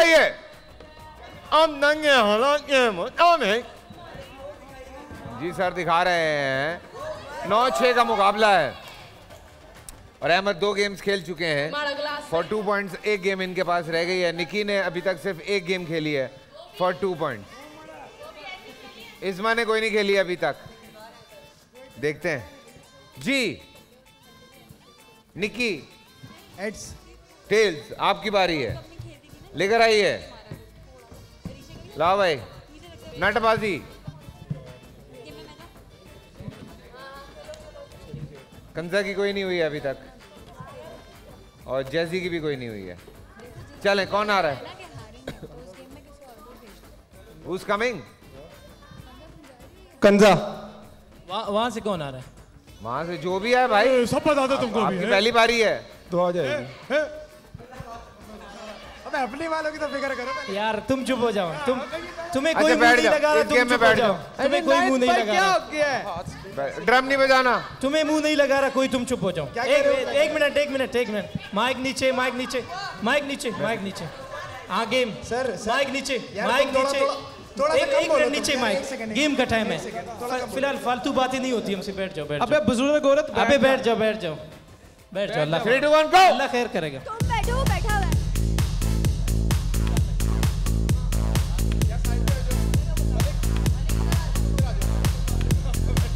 आइए अब नंगे हालात के मुताबिक जी सर दिखा रहे हैं नौ छह का मुकाबला है और अहमद दो गेम्स खेल चुके हैं फॉर टू पॉइंट्स एक गेम इनके पास रह गई है। निकी ने अभी तक सिर्फ़ एक गेम खेली है। फॉर टू पॉइंट्स इस्मा ने कोई नहीं खेली अभी तक। देखते हैं। जी। निकी हेड्स टेल्स आपकी बारी है। लेकर आइए लाओ भाई। नटबाजी। कंजा की कोई नहीं हुई है अभी तक। और जैसी की भी कोई नहीं हुई है। चलें कौन आ रहा है? Who's coming? कंजा। वहाँ से कौन आ रहा है? वहाँ से जो भी है भाई। सब बता दो तुमको आपकी पहली बारी है। तो आ जाएगी। अपने वालों की तो फ़िक्र करो यार तुम चुप हो जाओ। तुम तुम्हें अच्छा, कोई मुँह नहीं लगा रहा तुम चुप हो जाओ। जाओ। तुम्हें कोई मुँह नहीं लगा रहा। ड्रम नहीं बजाना। तुम्हें मुँह नहीं लगा रहा कोई तुम चुप हो जाओ। एक, हो? मिनट एक मिनट एक मिनट माइक नीचे माइक नीचे माइक नीचे माइक नीचे। हाँ गेम सर, माइक नीचे माइक नीचे। थोड़ा- थोड़ा एक एक मिनट नीचे माइक। गेम का टाइम है। फ़िलहाल फालतू बातें नहीं होती हमसे बैठ जाओ बैठ अबे जाओ। बुज़ुर्ग औरत अबे बैठ जाओ बैठ जाओ। बैठ जाओ अल्लाह खैर करेगा।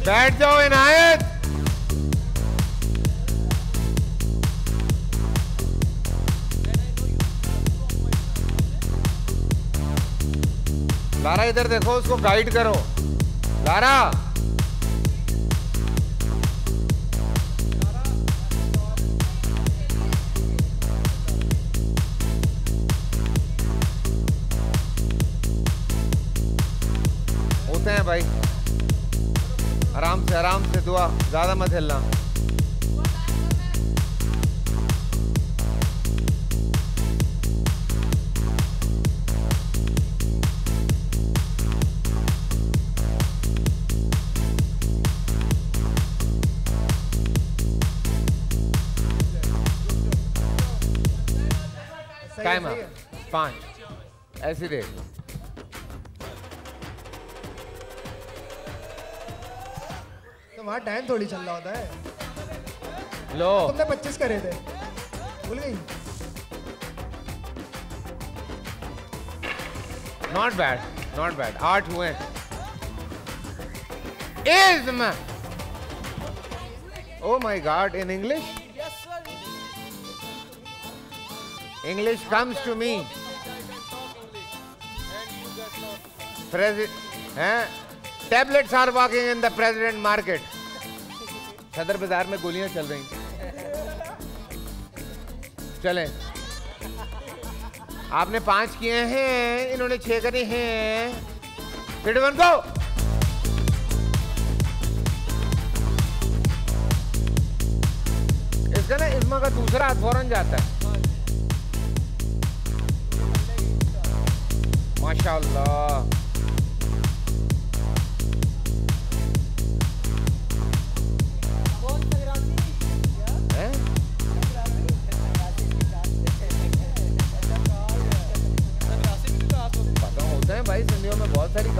बैठ जाओ इनायत। लारा इधर देखो उसको गाइड करो। लारा। होते हैं भाई। आराम से आराम से दुआ ज़्यादा मत हिलना। टाइम है। पाँच ऐसी देख। वहाँ टाइम थोड़ी चल रहा होता है। लो। तुमने 25 करे थे। भूल गई। नॉट बैड नॉट बैड आठ हुए is ism oh my god in English English comes to me हैं tablets are walking in the president market Sadar Bazaar में गोलियाँ चल रही चलें। आपने पाँच किए हैं, इन्होंने छह करे हैं। फिर वन को इसका ना इस्मा का दूसरा हाथ फ़ौरन जाता है। माशाल्लाह।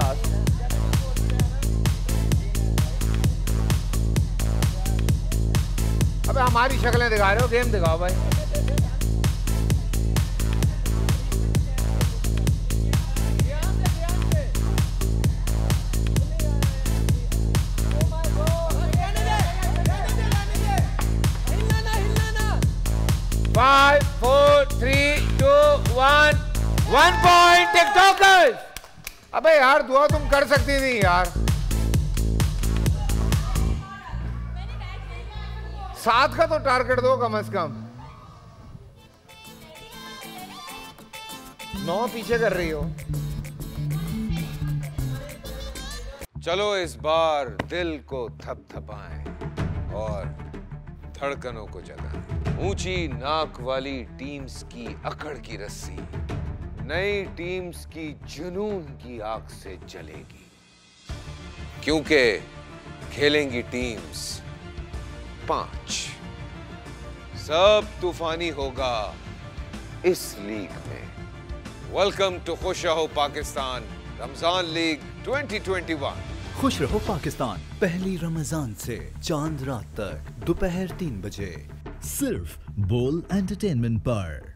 हैं अबे, हमारी शक्लें दिखा रहे हो, गेम दिखाओ भाई। Five four three two one one point TikTokers अबे यार, दुआ तुम कर सकती थी यार। सात का तो टारगेट दो कम से कम। नौ पीछे कर रही हो। चलो इस बार दिल को थपथपाएँ और धड़कनों को जगाएँ। ऊँची नाक वाली टीम्स की अकड़ की रस्सी। नई टीम्स की जुनून की आग से जलेगी। क्योंकि खेलेंगी टीम्स पाँच। सब तूफानी होगा इस लीग में। वेलकम टू खुश रहो पाकिस्तान, रमज़ान लीग 2021 खुश रहो पाकिस्तान, पहली रमज़ान से चाँद रात तक, दोपहर तीन बजे। सिर्फ़ बोल एंटरटेनमेंट पर।